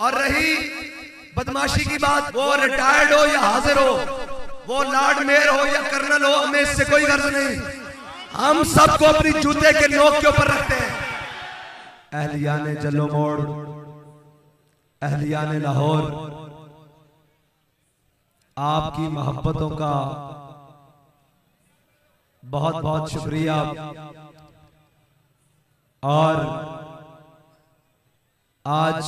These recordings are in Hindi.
और रही बदमाशी की बात, वो रिटायर्ड हो या हाजिर हो, वो लॉर्ड मेयर हो या कर्नल हो, हमें इससे कोई गर्ज नहीं। हम सबको अपनी जूते के नोक के ऊपर रखते हैं। अहलिया ने जलो मोड़, अहलिया ने लाहौर। आपकी मोहब्बतों का बहुत बहुत शुक्रिया। और आज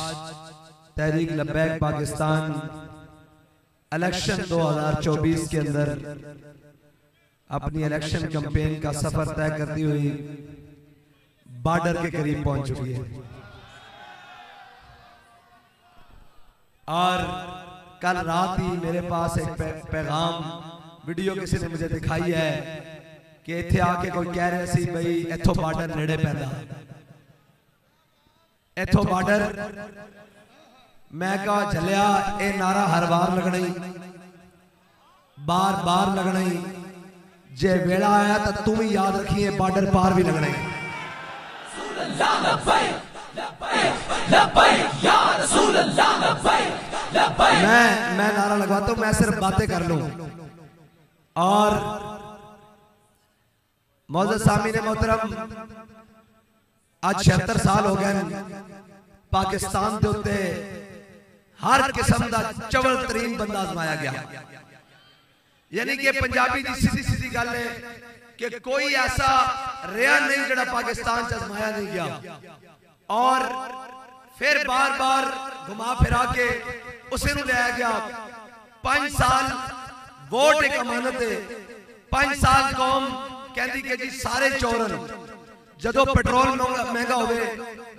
तहरीक लब्बैक पाकिस्तान इलेक्शन 2024 के अंदर अपनी इलेक्शन कैंपेन का सफ़र तय करती हुई बॉर्डर के करीब पहुँच चुकी है। और कल रात ही मेरे पास एक पैगाम वीडियो किसी ने मुझे दिखाई है कि इतने आके कोई कह रहे सी भाई इथों बार्डर नेड़े पैदा इथों बार्डर मैं कहा झलिया ये नारा हर बार लगना ही बार बार लगना ही जे वेला आया तो तुम ही याद रखिए बॉर्डर पार भी लगना ही मैं मैं नारा लगवाता हूँ, मैं सिर्फ़ बातें कर लू। और मौजूद सामी ने मोहतरम, आज छिहत्तर साल हो गए पाकिस्तान के उत्ते हर किस्म का चवल तरीन बंदा आजमाया गया। यानी कि पंजाबी की सीधी सीधी गल है कि कोई ऐसा रहा नहीं जड़ा पाकिस्तान च आजमाया नहीं गया। और फिर बार बार घुमा फिरा के उसे लिया गया। पाँच साल वोट एक अमानत है। पाँच साल कौम कहती कि जी सारे चोरन ਜਦੋਂ ਪੈਟਰੋਲ ਮਹਿੰਗਾ ਹੋਵੇ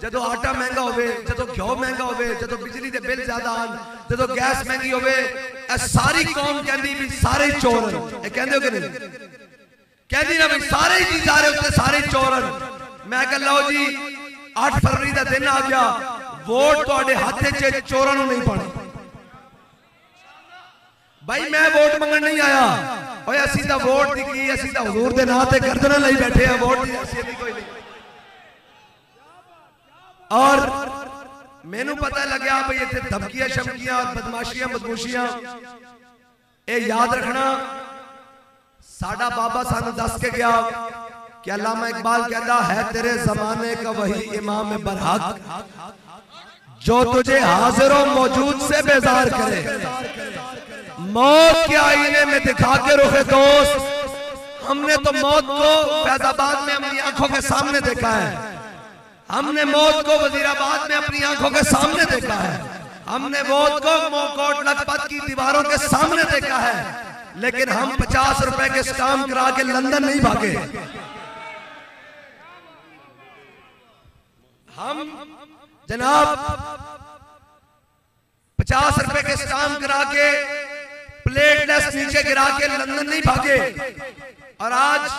ਜਦੋਂ ਆਟਾ ਮਹਿੰਗਾ ਹੋਵੇ ਜਦੋਂ ਘਿਓ ਮਹਿੰਗਾ ਹੋਵੇ ਜਦੋਂ ਬਿਜਲੀ ਦੇ ਬਿੱਲ ਜ਼ਿਆਦਾ ਆਣ ਜਦੋਂ ਗੈਸ ਮਹਿੰਗੀ ਹੋਵੇ ਇਹ ਸਾਰੀ ਕੌਮ ਕਹਿੰਦੀ ਵੀ ਸਾਰੇ ਚੋਰ ਇਹ ਕਹਿੰਦੇ ਹੋ ਕਿ ਨਹੀਂ ਕਹਿੰਦੀ ਨਾ ਵੀ ਸਾਰੇ ਜੀ ਸਾਰੇ ਉੱਤੇ ਸਾਰੇ ਚੋਰ ਮੈਂ ਕਹ ਲਓ ਜੀ 8 ਫਰਵਰੀ ਦਾ ਦਿਨ ਆ ਗਿਆ ਵੋਟ ਤੁਹਾਡੇ ਹੱਥ 'ਚ ਚੋਰਾਂ ਨੂੰ ਨਹੀਂ ਪਾਣੀ ਭਾਈ ਮੈਂ ਵੋਟ ਮੰਗਣ ਨਹੀਂ ਆਇਆ ਓਏ ਅਸੀਂ ਤਾਂ ਵੋਟ ਦੀ ਕੀ ਅਸੀਂ ਤਾਂ ਹਜ਼ੂਰ ਦੇ ਨਾਂ ਤੇ ਗਰਦਨਾਂ ਲਈ ਬੈਠੇ ਆ ਵੋਟ ਦੀ ਅਸੀਂ ਕੋਈ ਨਹੀਂ ਔਰ ਮੈਨੂੰ ਪਤਾ ਲੱਗਿਆ ਭਈ ਇੱਥੇ ਧਮਕੀਆਂ ਸ਼ਮਕੀਆਂ ਬਦਮਾਸ਼ੀਆਂ ਬਦਮੂਸ਼ੀਆਂ ਇਹ ਯਾਦ ਰੱਖਣਾ ਸਾਡਾ ਬਾਬਾ ਸਾਨੂੰ ਦੱਸ ਕੇ ਗਿਆ कि अल्लामा इकबाल कहता है तेरे जमाने का वही इमाम बरहक जो तुझे हाजिर मौजूद से बेजार करे मौत के आईने में दिखा के रुखे दोस्त। हमने तो मौत को फैजाबाद में अपनी आँखों के सामने देखा है। हमने मौत को वजीराबाद में अपनी आँखों के सामने देखा है। हमने मौत को मोकोट लखपत की दीवारों के सामने देखा है। लेकिन हम पचास रुपए के स्टाम करा के लंदन नहीं भागे। हम, जनाब, पचास रुपए के स्टाम करा के प्लेटलेस नीचे गिरा के लंदन नहीं भागे। और आज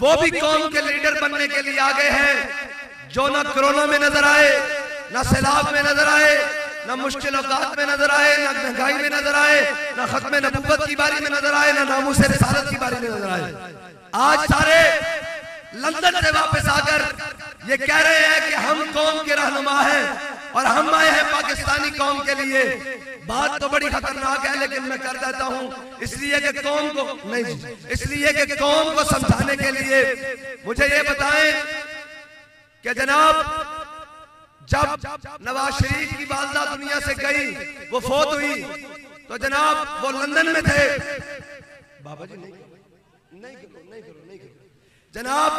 वो भी कौम के लीडर बनने के लिए आ गए हैं, जो ना कोरोना में नज़र आए, ना सैलाब में नज़र आए, ना मुश्किल औकात में नज़र आए, ना महँगाई में नज़र आए, ना खत्म नबूबत की बारी में नज़र आए, ना नामूस रिसालत की बारी में नज़र आए। आज सारे लंदन से वापस आकर ये कह रहे हैं कि हम कौम के रहनुमा हैं। और हम आए हैं पाकिस्तानी कौम के लिए। बात तो बड़ी खतरनाक है, लेकिन मैं कर देता हूँ। इसलिए कि कौम को नहीं, इसलिए कि कौम को समझाने के लिए मुझे ये बताएँ कि जनाब, जब नवाज़ शरीफ की वालदा दुनिया से गई, वो फोत हुई तो जनाब, वो लंदन में थे। बाबा जी, नहीं नहीं करो नहीं करो नहीं करो। जनाब,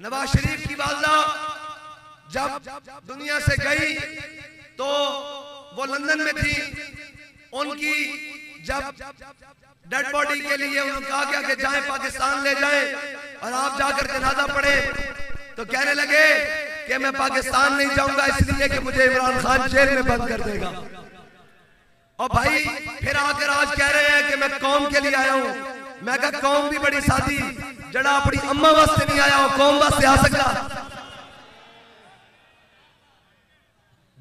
नवाज़ शरीफ की वालदा जब दुनिया से गई तो वो लंदन में थी। उनकी जब डेड बॉडी के लिए उन्होंने कहा गया कि जाएँ पाकिस्तान ले जाएँ और आप जाकर जनाजा पढ़े तो कहने लगे कि मैं पाकिस्तान नहीं जाऊँगा, इसलिए कि मुझे इमरान खान जेल में बंद कर देगा। और भाई, फिर आकर आज कह रहे हैं कि मैं कौम के लिए आया हूँ। मैं कहा, कौम भी बड़ी सादी जड़ा अपनी अम्मा वास्ते नहीं आया हूँ, कौम वास्ते आ सकता।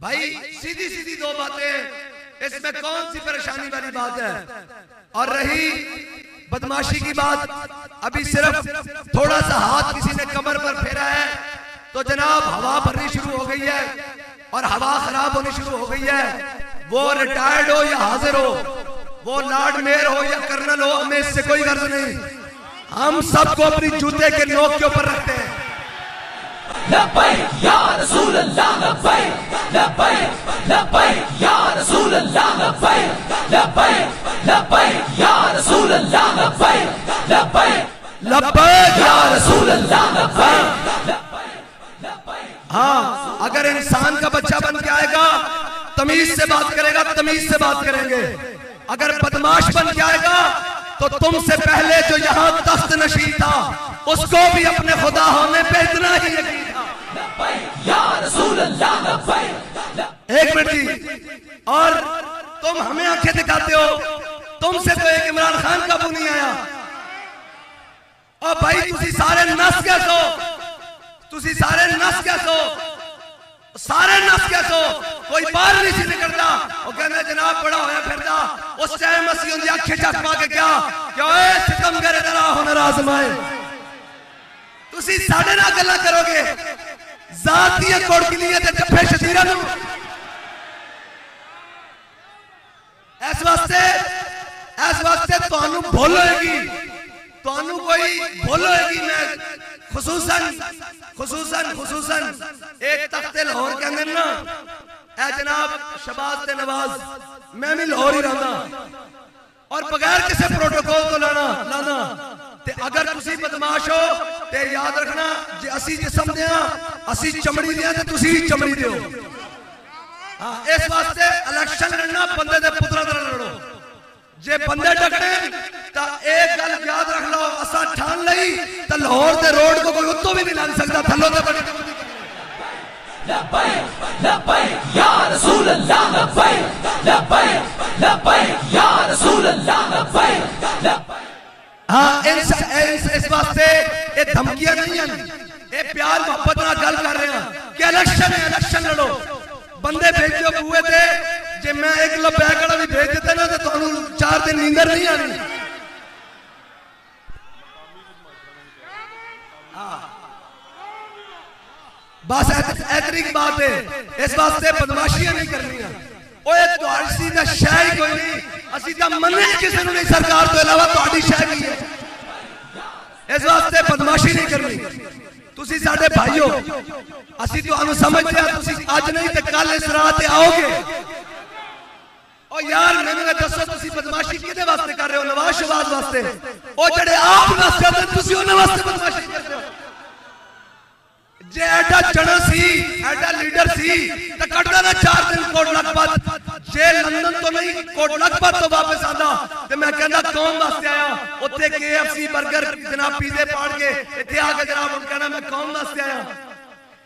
भाई, सीधी सीधी दो बातें। इसमें कौन सी परेशानी वाली बात है? और रही बदमाशी की बात, अभी सिर्फ़ थोड़ा सा हाथ किसी ने कमर पर फेरा है तो जनाब, हवा भरनी शुरू हो गई है, और हवा खराब होनी शुरू हो गई है। वो रिटायर्ड हो या हाजिर हो, वो लॉर्ड मेयर हो या कर्नल हो, हमें इससे कोई गर्ज नहीं। हम सबको अपनी जूते के नोक के ऊपर रखते हैं। हाँ अगर इंसान का बच्चा बन के आएगा, तमीज से बात करेगा, तमीज से बात करेंगे। अगर बदमाश बन के आएगा तो तुमसे पहले जो यहाँ तख्त नशीन था, उसको भी अपने खुदा होने पे इतना ही यकीन एक मिनट जी। और तुम हमें आँखें दिखाते हो। तुमसे तो एक इमरान खान का मुँह नहीं आया। और भाई, तुसी सारे नस कैसो तुसी सारे नस कैसो सारे नस कैसो कोई बाहर नहीं सी निकलता। वो कहते जनाब, बड़ा होया फिरदा। उस टाइम असि उनकी अखे चकमा के क्या? कि ओए, सितम करे तेरा हुनर आजमाए तुसी साडे नाल गल्ला करोगे। जात दी कोड़कलियां ते जफे शतीरा नु ਇਸ ਵਾਸਤੇ ਇਸ ਵਾਸਤੇ ਤੁਹਾਨੂੰ ਭੁੱਲ ਹੋਏਗੀ ਤੁਹਾਨੂੰ ਕੋਈ ਭੁੱਲ ਹੋਏਗੀ ਮੈਂ ਖਸੂਸਨ ਖਸੂਸਨ ਖਸੂਸਨ ਇੱਕ ਤਖਤੇ ਲਾਹੌਰ ਕਹਿੰਦੇ ਨੇ ਨਾ ਇਹ ਜਨਾਬ ਸ਼ਬਾਜ਼ ਤੇ ਨਵਾਜ਼ ਮੈਂ ਵੀ ਲਾਹੌਰ ਹੀ ਰਹਿੰਦਾ ਔਰ ਬਗੈਰ ਕਿਸੇ ਪ੍ਰੋਟੋਕੋਲ ਤੋਂ ਲਾਣਾ ਲਾਣਾ ते अगर तुसी बदमाश हो ते याद रखना जे असी जिस्म दे असी चमड़ी दे ते तुसी चमड़ी दे हाँ। इस वास्ते इलेक्शन लड़ना बंदे दे पुत्रा दे लड़ो। जे बंदे टकड़े ता एक गल याद रख लो असा ठान ली ता लाहौर ते रोड को कोई उत्तो भी नहीं लंग सकदा थल्लो ते बड़े लबैक लबैक या रसूल अल्लाह लबैक लबैक लबैक या रसूल अल्लाह लबैक हाँ इस इस इस वास्ते ये धमकियां नहीं हैं ये प्यार मोहब्बत नाल गल कर रहे हैं कि इलेक्शन है इलेक्शन लड़ो बंदे भेजो बूए ते जे मैं एक किलो बैग वाला भी भेज देता ना तो ਤੁਹਾਨੂੰ चार दिन नींदर नहीं आनी बस ऐतरी की बात है इस वास्ते बदमाशियां नहीं करनी ओए ਤੁਹਾਡੀ ਦਾ ਸ਼ੈ ਹੀ ਕੋਈ ਨਹੀਂ ਅਸੀਂ ਤਾਂ ਮੰਨੇ ਕਿਸੇ ਨੂੰ ਨਹੀਂ ਸਰਕਾਰ ਤੋਂ ਇਲਾਵਾ ਤੁਹਾਡੀ ਸ਼ੈ ਕੀ ਹੈ ਇਸ ਵਾਸਤੇ ਬਦਮਾਸ਼ੀ ਨਹੀਂ ਕਰਨੀ ਤੁਸੀਂ ਸਾਡੇ ਭਾਈ ਹੋ ਅਸੀਂ ਤੁਹਾਨੂੰ ਸਮਝਦੇ ਹਾਂ ਤੁਸੀਂ ਅੱਜ ਨਹੀਂ ਤੇ ਕੱਲ ਇਸ ਰਾਹ ਤੇ ਆਓਗੇ ਓ ਯਾਰ ਮੈਨੂੰ ਇਹ ਦੱਸੋ ਤੁਸੀਂ ਬਦਮਾਸ਼ੀ ਕਿਹਦੇ ਵਾਸਤੇ ਕਰ ਰਹੇ ਹੋ ਨਵਾਜ਼ ਸ਼ਬਾਜ਼ ਵਾਸਤੇ ਉਹ ਜਿਹੜੇ ਆਪ ਵਾਸਤੇ ਕਰਦੇ ਤੁਸੀਂ ਉਹਨਾਂ ਵਾਸਤੇ ਬਦਮਾਸ਼ੀ ਕਰਦੇ ਹੋ ਜੇ ਐਡਾ ਜਣਾ ਸੀ ਐਡਾ ਲੀਡਰ ਸੀ ਤਾਂ ਕੱਢਦਾ ਨਾ 4 ਦਿਨ ਕੋਟਲਖਪਤ ਜੇ ਲੰਡਨ ਤੋਂ ਨਹੀਂ ਕੋਟਲਖਪਤ ਤੋਂ ਵਾਪਸ ਆਂਦਾ ਤੇ ਮੈਂ ਕਹਿੰਦਾ ਕੌਮ ਵਾਸਤੇ ਆਇਆ ਉੱਥੇ KFC 버ਗਰ ਜਨਾਬ ਪੀਜ਼ੇ ਪਾੜ ਕੇ ਇੱਥੇ ਆ ਕੇ ਜਨਾਬ ਹੁਣ ਕਹਿੰਦਾ ਮੈਂ ਕੌਮ ਵਾਸਤੇ ਆਇਆ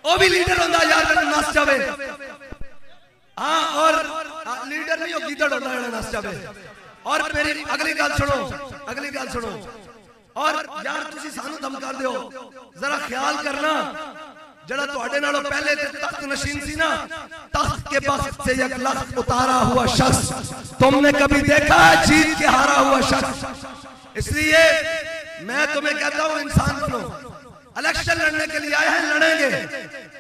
ਉਹ ਵੀ ਲੀਡਰ ਹੁੰਦਾ ਯਾਰ ਮੈਨੂੰ ਨਸ ਜਾਵੇ हाँ और लीडर नहीं हो गिदड़ होता है नस जावे और मेरी अगली गल सुनो अगली गल सुनो और यार तुसी सानू धमका दियो जरा ख्याल करना जरा ਤੁਹਾਡੇ ਨਾਲੋਂ ਪਹਿਲੇ ਤੇ ਤਖਤ ਨਸ਼ੀਨ ਸੀ ना तख्त के बख्त से एक लख्त उतारा हुआ शख्स तुमने कभी देखा है जीत के हारा हुआ शख्स इसलिए मैं तुम्हें कहता हूं इंसान बनो इलेक्शन लड़ने के लिए आए हैं लड़ेंगे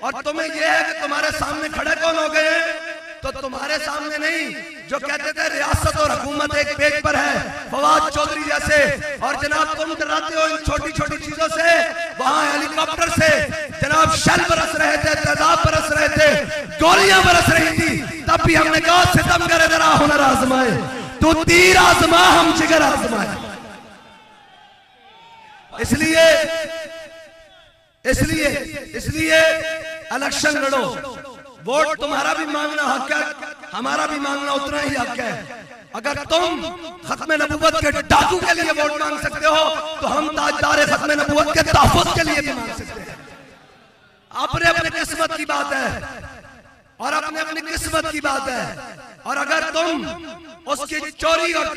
और तुम्हें यह है कि तुम्हारे सामने खड़े कौन हो गए हैं तो तुम्हारे सामने नहीं, जो कहते थे रियासत और हुकूमत एक पेज पर है, फवाद चौधरी जैसे। और जनाब, तुम डराते हो इन छोटी छोटी चीज़ों से, वहाँ हेलीकॉप्टर से। जनाब, शल बरस रहे थे तेजाब बरस रहे थे, गोलियाँ बरस रही थी। तब भी हमने कहा सितम करे, जरा हुनर आजमाए। तू तीर आजमा, हम जिगर आजमाए। इसलिए इसलिए इसलिए, इलेक्शन लड़ो। वोट तुम्हारा भी मांगना हक है, हमारा भी मांगना उतना ही हक है। अगर तुम खत्म नबूवत के डाकू के लिए वोट मांग सकते हो तो हम ताजदार खत्म नबूवत के तहफुज के लिए भी मांग सकते हैं। अपने अपने किस्मत की बात है, और अपने अपनी किस्मत की बात है। और अगर तुम उसकी चोरी और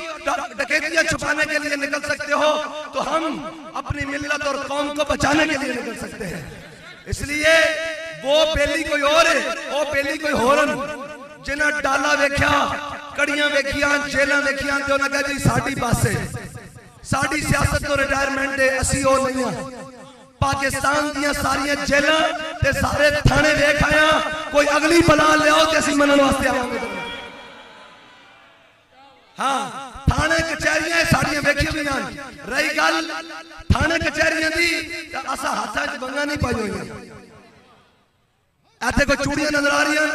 डकैतियाँ छुपाने के लिए निकल सकते हो तो हम अपनी मिल्लत और कौम को बचाने के लिए निकल सकते हैं। इसलिए वो पहली कोई और है, वो पहली कोई होरन। जिन्हें डाला देखा कड़ियाँ देखिया जेलों देखिया तो उन्हें कहा, जी साड़ी है साड़ी सियासत तो रिटायरमेंट है असि और नहीं है पाकिस्तान दिया सारिया जेलों ते सारे थाने देख कोई अगली बला लियाओ ते असि मनन वास्ते आवांगे। हाँ, थाने कचहरियाँ साड़ियाँ वेखियाँ भी ना। रही गल, थाने कचहरियाँ दी असा हाथां च बंगा नहीं पाई हुई ਇੱਥੇ ਕੋਈ ਚੂੜੀਆਂ ਨਜ਼ਰ ਆ ਰਹੀਆਂ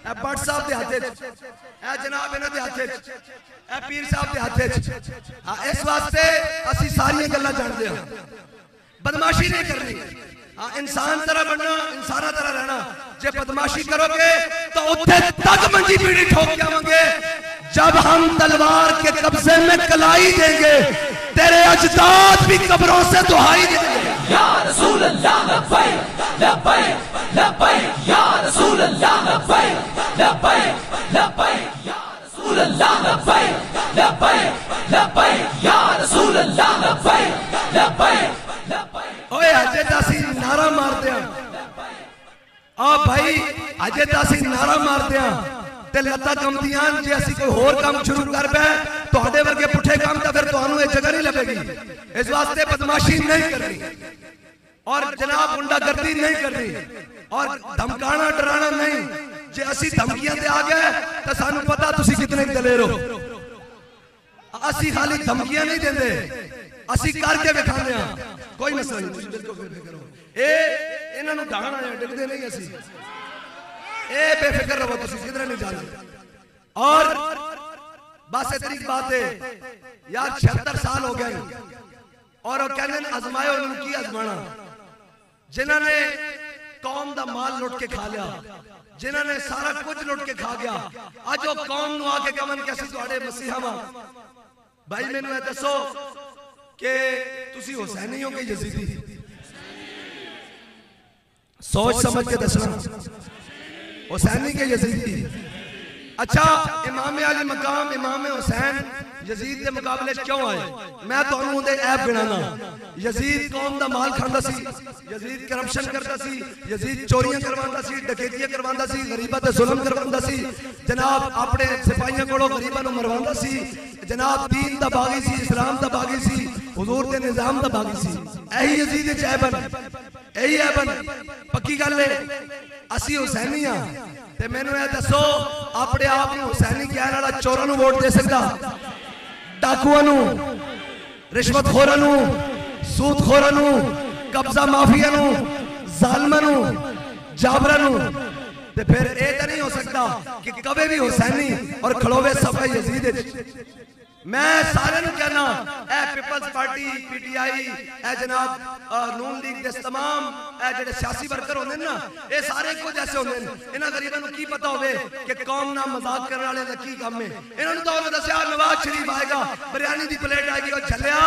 ਇਹ ਬੱਟ ਸਾਹਿਬ ਦੇ ਹੱਥੇ 'ਚ ਇਹ ਜਨਾਬ ਇਹਨਾਂ ਦੇ ਹੱਥੇ 'ਚ ਇਹ ਪੀਰ ਸਾਹਿਬ ਦੇ ਹੱਥੇ 'ਚ ਹਾਂ ਇਸ ਵਾਸਤੇ ਅਸੀਂ ਸਾਰੀਆਂ ਗੱਲਾਂ ਜਾਣਦੇ ਹਾਂ ਬਦਮਾਸ਼ੀ ਨਹੀਂ ਕਰਨੀ ਹਾਂ ਇਨਸਾਨ ਤਰ੍ਹਾਂ ਬਣਨਾ ਇਨਸਾਨਾਂ ਤਰ੍ਹਾਂ ਰਹਿਣਾ ਜੇ ਬਦਮਾਸ਼ੀ ਕਰੋਗੇ ਤਾਂ ਉੱਥੇ ਤੱਕ ਮੰਜੀ ਪੀੜੀ ਠੋਕ ਕੇ ਆਵਾਂਗੇ जब हम तलवार के कब्जे में कलाई देंगे तेरे अजदाद भी कब्रों से दुहाई देंगे या रसूल अल्लाह लब्बैक लब्बैक लब्बैक या रसूल अल्लाह लब्बैक लब्बैक लब्बैक या रसूल अल्लाह लब्बैक लब्बैक लब्बैक या रसूल अल्लाह लब्बैक लब्बैक लब्बैक ओए, अजय दासी नारा मारते हैं आ भाई, अजय दासी नारा मारते हैं ਤੇ ਲੱਤਾਂ ਕੰਮਦੀਆਂ ਜੇ ਅਸੀਂ ਕੋਈ ਹੋਰ ਕੰਮ ਸ਼ੁਰੂ ਕਰ ਪਏ ਤੁਹਾਡੇ ਵਰਗੇ ਪੁੱਠੇ ਕੰਮ ਤਾਂ ਫਿਰ ਤੁਹਾਨੂੰ ਇਹ ਜਗ੍ਹਾ ਨਹੀਂ ਲੱਭੇਗੀ ਇਸ ਵਾਸਤੇ ਬਦਮਾਸ਼ੀ ਨਹੀਂ ਕਰਨੀ ਔਰ ਜਨਾਬ ਗੁੰਡਾਗਰਦੀ ਨਹੀਂ ਕਰਨੀ ਔਰ ਧਮਕਾਣਾ ਡਰਾਣਾ ਨਹੀਂ ਜੇ ਅਸੀਂ ਧਮਕੀਆਂ ਤੇ ਆ ਗਏ ਤਾਂ ਸਾਨੂੰ ਪਤਾ ਤੁਸੀਂ ਕਿਤਨੇ ਦਲੇਰ ਹੋ ਅਸੀਂ ਖਾਲੀ ਧਮਕੀਆਂ ਨਹੀਂ ਦਿੰਦੇ ਅਸੀਂ ਕਰਕੇ ਵਿਖਾਉਂਦੇ ਆ ਕੋਈ ਮਸਲਾ ਨਹੀਂ ਤੁਸੀਂ ਬਿਲਕੁਲ ਬੇਫਿਕਰ ਰਹੋ ਇਹ ਇਹਨਾਂ ਨੂੰ बेफिक्र रहो किधर नहीं जाना। और बस इतनी बात है यार छिहत्तर साल हो गए। और कहने आजमाए की आजमाना? जिन्होंने कौम का माल लुट के खा लिया, जिन्होंने सारा कुछ लुट के खा गया अज कौम आके कवन कैसे थोड़े मसीहा भाई मैं दसो के तुम हुसैनी हो गई यजीदी? सोच समझ के दसना हुसैनी के यजीदी अच्छा इमाम अली मकाम इमाम हुसैन यजीद के मुकाबले क्यों आए मैं ਤੁਹਾਨੂੰ ਉਹਦੇ ਐਬ ਗਿਣਾਣਾ ਯਜ਼ੀਦ ਕੌਮ ਦਾ ਮਾਲ ਖਾਂਦਾ ਸੀ ਯਜ਼ੀਦ ਕਰਪਸ਼ਨ ਕਰਦਾ ਸੀ ਯਜ਼ੀਦ ਚੋਰੀਆਂ ਕਰਵਾਉਂਦਾ ਸੀ ਡਕੈਤੀਆਂ ਕਰਵਾਉਂਦਾ ਸੀ ਗਰੀਬਾਂ ਤੇ ਜ਼ੁਲਮ ਕਰਵਾਉਂਦਾ ਸੀ ਜਨਾਬ ਆਪਣੇ ਸਿਪਾਹੀਆਂ ਕੋਲੋਂ ਗਰੀਬਾਂ ਨੂੰ ਮਰਵਾਉਂਦਾ ਸੀ ਜਨਾਬ ਦੀਨ ਦਾ ਬਾਗੀ ਸੀ ਇਸਲਾਮ ਦਾ ਬਾਗੀ ਸੀ ਹਜ਼ੂਰ ਦੇ ਨਿਜ਼ਾਮ ਦਾ ਬਾਗੀ ਸੀ ਇਹੀ ਯਜ਼ੀਦ ਵਿੱਚ ਐਬਨ ਇਹੀ ਐਬਨ ਪੱਕੀ ਗੱਲ ਹੈ ਅਸੀਂ ਹੁਸੈਨੀ ਆ ਤੇ ਮੈਨੂੰ ਇਹ ਦੱਸੋ ਆਪਣੇ ਆਪ ਨੂੰ ਹੁਸੈਨੀ ਕਹਿਣ ਵਾਲਾ ਚੋਰਾਂ ਨੂੰ ਵੋਟ ਦੇ ਸਕਦਾ? ਡਾਕੂਆਂ ਨੂੰ ਰਿਸ਼ਵਤਖੋਰਾਂ ਨੂੰ ਸੂਦਖੋਰਾਂ ਨੂੰ ਕਬਜ਼ਾ ਮਾਫੀਆ ਨੂੰ ਜ਼ਾਲਮਾਂ ਨੂੰ ਜਾਬਰਾਂ ਨੂੰ। ਤੇ ਫਿਰ ਇਹ ਤਾਂ ਨਹੀਂ ਹੋ ਸਕਦਾ ਕਿ ਕਦੇ ਵੀ ਹੁਸੈਨੀ ਔਰ ਖਲੋਵੇ ਸਫਾ ਯਜ਼ੀਦ ਵਿੱਚ। मैं सारे कहना ए पीपल्स पार्टी, पीटीआई ए जनाब नून लीग के तमाम सियासी वर्कर होंगे ना ये सारे कुछ ऐसे होंगे इन्होंने इना गरीबां की पता हो कौम ना मज़ाक करने वाले का की काम है इन्होंने तो उन्होंने दस नवाज़ शरीफ आएगा, बिरयानी की प्लेट आएगी और चलिया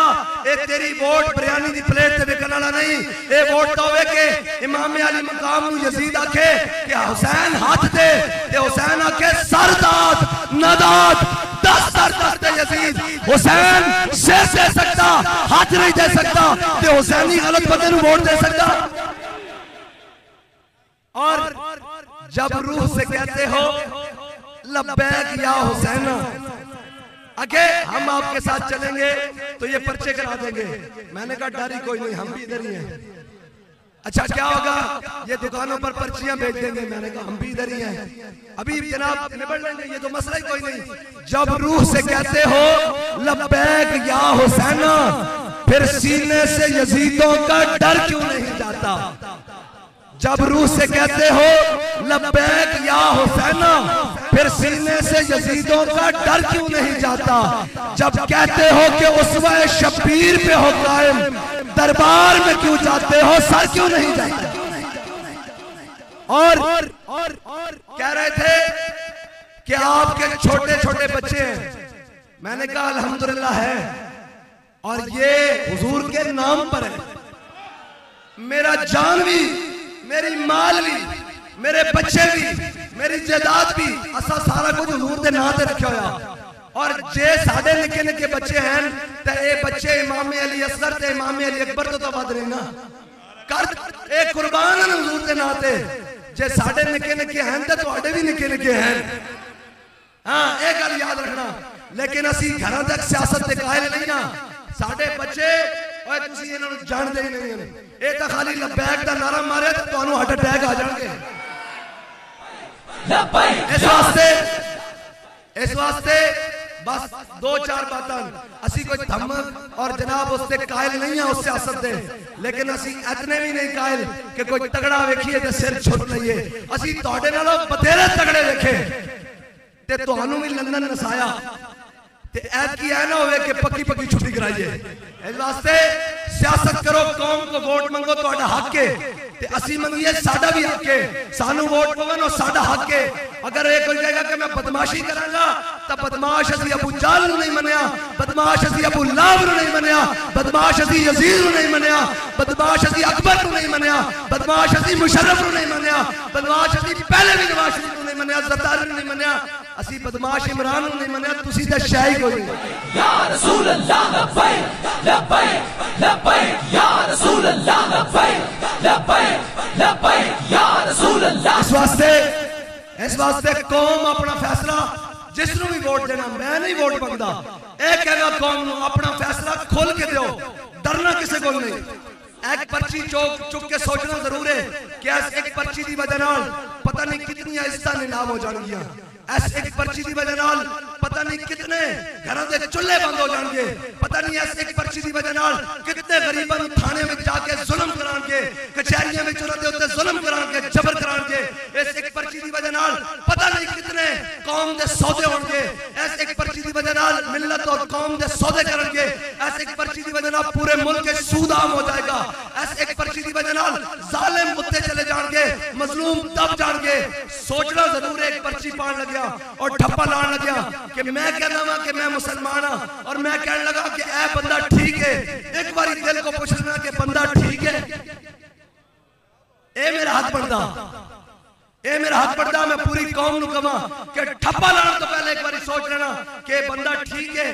ए तेरी वोट बिरयानी की प्लेट से विकन वाला नहीं। ये वोट तो होवे के इमामे वाली मकाम यजीद आखे कि हुसैन हाथ दे हुसैन आखे सरदात नदात दस सर दस यजीद हुसैन शेर दे सकता, हाथ नहीं दे सकता, ते हुसैनी गलत बंदे नु वोट दे सकता और जब रूह से कहते हो, लब्बैक या हुसैन आगे हम आपके साथ चलेंगे तो ये पर्चे करा देंगे। मैंने कहा, डरी कोई नहीं, हम भी इधर ही हैं। अच्छा क्या होगा? ये दुकानों पर पर्चियाँ बेच देंगे। मैंने कहा, हम भी इधर ही हैं। अभी जनाब निबड़ लेंगे, ये तो मसला ही कोई नहीं। जब रूह से कहते हो, लब्बैक या हुसैन, फिर सीने से यजीदों का डर क्यों नहीं जाता? जब रूह से कहते हो, लब्बैक या हुसैन, फिर सीने से यजीदों का डर क्यों नहीं जाता? जब कहते हो कि उसवा शबीर पे हो कायम दरबार में क्यों जाते हो? सर क्यों नहीं जाता? और कह रहे थे कि आपके छोटे छोटे बच्चे हैं। मैंने कहा, अल्हम्दुलिल्लाह है। और ये हुजूर के नाम पर है। मेरा जान भी, मेरी माल भी, मेरे बच्चे भी, मेरी जायदाद भी, असा सारा कुछ हजूर के नाम से रखा हुआ और जे सादे निके निके बच्चे हैं ते ए बच्चे इमाम अली असर ते इमाम अली अकबर तो तो बदरे ना। कर ए कुर्बान हुजूर ते नाते। जे सादे निके निके हैं ते तोड़े भी निके निके हैं। हाँ ए गल याद रखना। लेकिन असी घर तक सियासत ते कायल नहीं ना। साडे बच्चे ओए तुसी इनां जानदे ही नहीं ए ता खाली लबैक का नारा मारे ते तानू हार्ट अटैक आ जानगे लबैक इस वास्ते इस वास्ते ਬਸ ਦੋ ਚਾਰ ਬਾਤਾਂ ਅਸੀਂ ਕੋਈ ਧਮਕ ਔਰ ਜਨਾਬ ਉਸ ਤੇ ਕਾਇਲ ਨਹੀਂ ਆ ਉਸ ਸਿਆਸਤ ਦੇ ਲੇਕਿਨ ਅਸੀਂ ਇਤਨੇ ਵੀ ਨਹੀਂ ਕਾਇਲ ਕਿ ਕੋਈ ਤਗੜਾ ਵੇਖੀਏ ਤੇ ਸਿਰ ਛੁੱਟ ਲਈਏ ਅਸੀਂ ਤੁਹਾਡੇ ਨਾਲੋਂ ਬਥੇਰੇ ਤਗੜੇ ਵੇਖੇ ਤੇ ਤੁਹਾਨੂੰ ਵੀ ਲੰਡਨ ਨਸਾਇਆ ਤੇ ਐਤ ਕੀ ਐ ਨਾ ਹੋਵੇ ਕਿ ਪੱਕੀ ਪੱਕੀ ਛੁੱਟੀ ਕਰਾਈਏ ਇਸ ਵਾਸਤੇ ਸਿਆਸਤ ਕਰੋ ਕੌਮ ਕੋ ਵੋਟ ਮੰਗੋ ਤੁਹਾਡਾ ਹੱਕ ਹੈ ਤੇ ਅਸੀਂ ਮੰਗੀਏ ਸਾਡਾ ਵੀ ਹੱਕ ਹੈ ਸਾਨੂੰ ਵੋਟ ਪਵਨ ਉਹ ਸਾਡਾ ਹੱਕ ਹੈ ਅਗਰ ਇਹ ਕੋਈ ਕਹੇਗਾ ਕਿ ਮੈਂ ਬਦਮਾਸ਼ੀ ਕਰਾਂਗਾ ਤਾਂ ਬਦਮਾਸ਼ ਅਸੀਂ ਅਬੂ ਜਾਲ ਨੂੰ ਨਹੀਂ ਮੰਨਿਆ ਬਦਮਾਸ਼ ਅਸੀਂ ਅਬੂ ਲਾਬ ਨੂੰ ਨਹੀਂ ਮੰਨਿਆ ਬਦਮਾਸ਼ ਅਸੀਂ ਯਜ਼ੀਦ ਨੂੰ ਨਹੀਂ ਮੰਨਿਆ ਬਦਮਾਸ਼ ਅਸੀਂ ਅਕਬਰ ਨੂੰ ਨਹੀਂ ਮੰਨਿਆ ਬਦਮਾਸ਼ ਅਸੀਂ ਮੁਸ਼ਰਫ ਨੂੰ ਨਹੀਂ ਮੰਨਿਆ ਬਦਮਾਸ਼ ਅਸੀਂ ਪਹਿਲੇ ਵੀ ਨਵਾਜ਼ ਸ਼ਰੀਫ ਨੂੰ ਨਹੀਂ ਮੰਨਿਆ ਜ਼ਰਦਾਰੀ ਨੂੰ ਨਹੀਂ ਮੰਨਿਆ ਅਸੀਂ ਬਦਮਾਸ਼ ਇਮਰਾਨ ਨੂੰ ਨਹੀਂ ਮੰਨਿਆ ਤੁਸੀਂ ਤਾਂ ਸ਼ਾਇਕ ਹੋ ਜੀ ਯਾ ਰਸੂਲ ਅੱਲਾਹ ਲਬੈਕ ਲਬੈਕ ਲਬੈਕ ਯਾ ਰਸੂਲ ਅੱਲਾਹ ਲਬੈਕ ਲਬੈਕ ਲਬੈਕ ਯਾ ਰਸੂਲ ਅੱਲਾਹ ਇਸ ਵਾਸਤੇ ਇਸ ਵਾਸਤੇ ਕੌਮ ਆਪਣਾ ਫੈਸਲਾ ਜਿਸ ਨੂੰ ਵੀ ਵੋਟ ਦੇਣਾ ਮੈਂ ਨਹੀਂ ਵੋਟ ਮੰਗਦਾ ਇਹ ਕਹਿੰਦਾ ਕੌਮ ਨੂੰ ਆਪਣਾ ਫੈਸਲਾ ਖੋਲ ਕੇ ਦਿਓ ਡਰਨਾ ਕਿਸੇ ਕੋਲ ਨਹੀਂ एक पर्ची चौक चुक के सोचना ज़रूर है कि एक पर्ची की वजह पता नहीं कितनी आहिस्ता नीलाम हो जाएगी ऐसे एक पर्ची थी बजरौल ਪਤਾ ਨਹੀਂ ਕਿਤਨੇ ਘਰਾਂ ਦੇ ਚੁੱਲ੍ਹੇ ਬੰਦ ਹੋ ਜਾਣਗੇ ਪਤਾ ਨਹੀਂ ਇਸ ਇੱਕ ਪਰਚੀ ਦੀ ਵਜ੍ਹਾ ਨਾਲ ਕਿਤਨੇ ਗਰੀਬਾਂ ਨੂੰ ਥਾਣੇ ਵਿੱਚ ਜਾ ਕੇ ਜ਼ੁਲਮ ਕਰਾਂਗੇ ਕਚਹਿਰੀਆਂ ਵਿੱਚ ਉਹਨਾਂ ਦੇ ਉੱਤੇ ਜ਼ੁਲਮ ਕਰਾਂਗੇ ਜ਼ਬਰ ਕਰਾਂਗੇ ਇਸ ਇੱਕ ਪਰਚੀ ਦੀ ਵਜ੍ਹਾ ਨਾਲ ਪਤਾ ਨਹੀਂ ਕਿਤਨੇ ਕੌਮ ਦੇ ਸੌਦੇ ਹੋਣਗੇ ਇਸ ਇੱਕ ਪਰਚੀ ਦੀ ਵਜ੍ਹਾ ਨਾਲ ਮਿਲਤ ਔਰ ਕੌਮ ਦੇ ਸੌਦੇ ਕਰਨਗੇ ਇਸ ਇੱਕ ਪਰਚੀ ਦੀ ਵਜ੍ਹਾ ਨਾਲ ਪੂਰੇ ਮੁਲਕ ਵਿੱਚ ਸੂਦ ਆਮ ਹੋ ਜਾਏਗਾ ਇਸ ਇੱਕ ਪਰਚੀ ਦੀ ਵਜ੍ਹਾ ਨਾਲ ਜ਼ਾਲਿਮ ਉੱਤੇ ਚਲੇ ਜਾਣਗੇ ਮਜ਼ਲੂਮ ਦਬ ਜਾਣਗੇ ਸੋਚਣਾ ਜ਼ਰੂਰ ਹੈ ਇੱਕ ਪਰਚੀ ਪਾਣ ਲੱਗਿਆ ਔਰ ਠੱਪਾ ਲਾਣ ਲੱਗਿਆ कि मैं कहना वा कि मैं मुसलमान हाँ और मैं कहने लगा कि ए बंदा ठीक है। एक बार दिल को पूछ पूछना कि बंदा ठीक है? ए मेरा हाथ बढ़ता ए मेरा हाथ बढ़ता मैं पूरी कौम नु कवा कि ठप्पा लाने तो पहले एक बार सोच लेना कि बंदा ठीक है।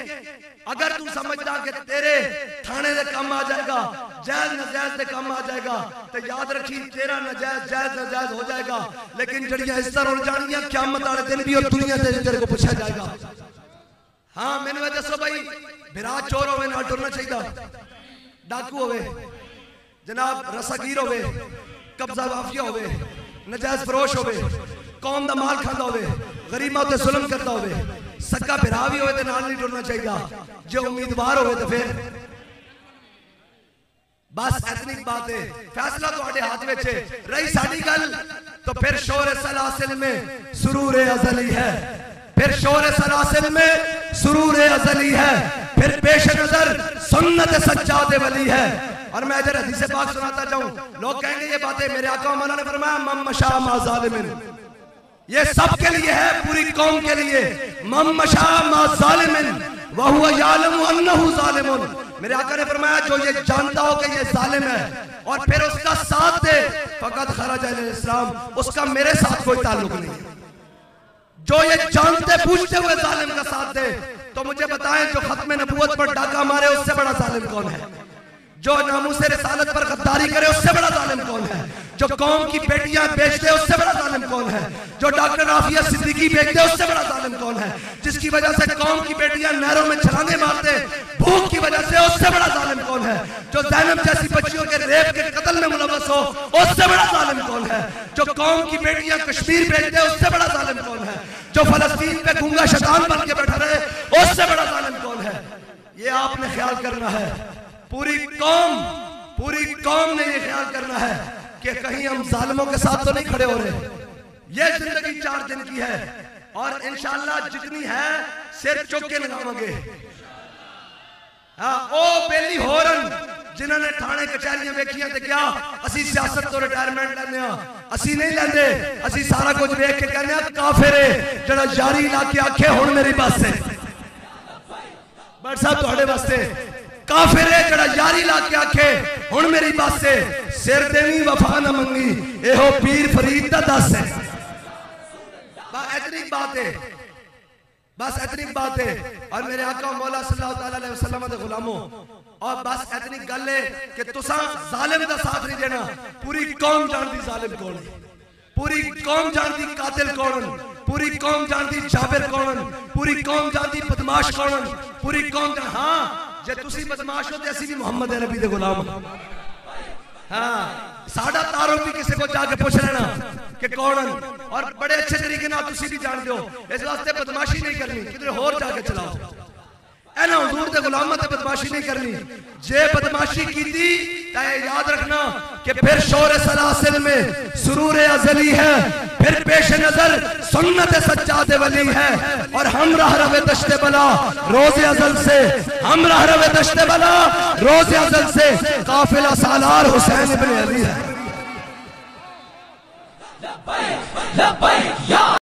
अगर तू समझदा के तेरे थाने दे काम आ जाएगा, जायज़ नजायज दे काम आ जाएगा, ते याद रखी, तेरा नजायज, जायज़ नजायज हो जाएगा। लेकिन जड़िया हिस्सा रुल जानिया क्यामत वाले दिन भी और दुनिया दे तेरे को पूछा जाएगा। हाँ मैंने दसो भाई बिरा चोर होवे ना टुरना चाहिए डाकू होवे, जनाब रसागीर होवे, कब्जा माफिया होवे, नजायज फरोश होवे, कौम दा माल खाता होवे, गरीबा ते जुल्म करता होवे। ਗਰੀਬਾਂ ਉਤੇ ਜ਼ੁਲਮ ਕਰਦਾ ਹੋਵੇ ਸੱਕਾ ਭਰਾ ਵੀ ਹੋਵੇ ਤੇ ਨਾਲ ਨਹੀਂ ਟੁਰਨਾ ਚਾਹੀਦਾ ਜੇ ਉਮੀਦਵਾਰ ਹੋਵੇ ਤਾਂ ਫਿਰ ਬਸ ਐਤਨੀ ਬਾਤ ਹੈ ਫੈਸਲਾ ਤੁਹਾਡੇ ਹੱਥ ਵਿੱਚ ਹੈ ਰਹੀ ਸਾਡੀ ਗੱਲ ਤਾਂ ਫਿਰ ਸ਼ੋਰ ਸਲਾਸਿਲ में सुरूर अजली है फिर शोर सलासिल में सुरूर अजली है फिर पेश नजर सुन्नत सज्जाद वली है और मैं इधर हदीस पाक सुनाता जाऊं लोग कहेंगे ये बातें मेरे आका मौला ने फरमाया मम मशा मा जालिमिन ये सब के लिए है, पूरी कौम के लिए। मेरे ने फरमाया, जो ये जानता हो कि ये जालिम है, और फिर उसका साथ दे, फकत खरज इस्लाम। उसका मेरे साथ कोई ताल्लुक नहीं। जो ये जानते, पूछते हुए जालिम का साथ दे तो मुझे बताएँ, जो खत्म नबूत पर डाका मारे, उससे बड़ा जालिम कौन है? जो नामूस रिसालत पर गद्दारी करे, उससे बड़ा जालिम कौन है? जो कौम की बेटियाँ बेच दे उससे बड़ा जालिम कौन है? जो डॉक्टर आफिया सिद्दीकी बेच दे उससे बड़ा जालिम कौन है? जिसकी वजह से कौम की बेटियाँ नहरों में छलांगे मारते भूख की वजह से उससे बड़ा जालिम कौन है? जो जैनब जैसी बच्चियों के रेप के कत्ल में मुलवस हो, उससे बड़ा जालिम कौन है? जो कौम की बेटियाँ कश्मीर बेचते दे उससे बड़ा जालिम कौन है? जो फलस्तीन पे गूँगा शैतान बन के बैठा रहे, उससे बड़ा जालिम कौन है? ये आपने ख्याल करना है। पूरी कौम पूरी कौम ने ये ख्याल करना है। कि कहीं हम जालिमों के साथ तो नहीं खड़े हो रहे ये जिंदगी चार दिन की है और इंशाल्लाह जितनी है सिर चुक के लगावांगे ਹਾਂ ਉਹ ਬੇਲੀ ਹੋਰਨ ਜਿਨ੍ਹਾਂ ਨੇ ਥਾਣੇ ਕਚਹਿਰੀਆਂ ਵੇਖੀਆਂ ਤੇ ਕਿਹਾ ਅਸੀਂ ਸਿਆਸਤ ਤੋਂ ਰਿਟਾਇਰਮੈਂਟ ਲੈਂਦੇ ਆ ਅਸੀਂ ਨਹੀਂ ਲੈਂਦੇ ਅਸੀਂ ਸਾਰਾ ਕੁਝ ਵੇਖ ਕੇ ਕਹਿੰਦੇ ਆ ਕਾਫਿਰ ਏ ਜਿਹੜਾ ਯਾਰੀ ਲਾ ਕੇ ਆਖੇ ਹੁਣ ਮੇਰੀ ਬੱਸ ਹੈ ਬਟ ਸਾਹਿਬ ਤੁਹਾਡੇ ਵਾਸਤੇ ਕਾਫਿਰ ਏ ਜਿਹੜਾ ਯਾਰੀ ਲਾ ਕੇ ਆਖੇ ਹੁਣ ਮੇਰੀ ਬੱਸ ਹੈ ਸਿਰ ਦੇਵੀ ਵਫਾ ਨਾ ਮੰਗੀ ਇਹੋ ਪੀਰ ਫਰੀਦ ਦਾ ਦੱਸ ਹੈ ਬਾ ਇਤਨੀ ਬਾਤ ਹੈ बस इतनी बात है और मेरे आका मौला सल्लल्लाहु ताला अलैहि वसल्लम दे गुलामों और बस इतनी गल है कि तुसा जालिम दा साथ नहीं देना पूरी कौम जानदी जालिम कौन है पूरी कौम जानदी कातिल कौन पूरी कौम जानदी जाबिर कौन पूरी कौम जानदी बदमाश कौन पूरी कौम जान हाँ ਜੇ ਤੁਸੀਂ ਬਦਮਾਸ਼ ਹੋ ਤੇ ਅਸੀਂ ਵੀ ਮੁਹੰਮਦ ਨਬੀ ਦੇ ਗੁਲਾਮ ਹਾਂ ਹਾਂ ਸਾਡਾ ਤਾਰਫ ਵੀ ਕਿਸੇ ਕੋ ਜਾ ਕੇ ਪੁੱਛ ਲੈਣਾ ਕਿ ਕੌਣ ਹਨ ਔਰ ਬੜੇ ਅੱਛੇ ਤਰੀਕੇ ਨਾਲ ਤੁਸੀਂ ਵੀ ਜਾਣਦੇ ਹੋ ਇਸ ਵਾਸਤੇ ਬਦਮਾਸ਼ੀ ਨਹੀਂ ਕਰਨੀ ਕਿਧਰੇ ਹੋਰ ਜਾ ਕੇ ਚਲਾਓ ਇਹਨਾਂ ਹਜ਼ੂਰ ਦੇ ਗੁਲਾਮਾਂ ਤੇ ਬਦਮਾਸ਼ੀ ਨਹੀਂ ਕਰਨੀ ਜੇ ਬਦਮਾਸ਼ੀ ਕੀਤੀ ਤਾਂ ਇਹ ਯਾਦ ਰੱਖਣਾ कि फिर शोर सलासिल में सुरूर अजली है फिर पेश नजर सुन्नत सज्जाद वली है और हम राह रवे दश्ते बला रोज अजल से हम राह रवे दश्ते बला रोज अजल से काफिला सालार हुसैन इब्न अली है लबैक लबैक या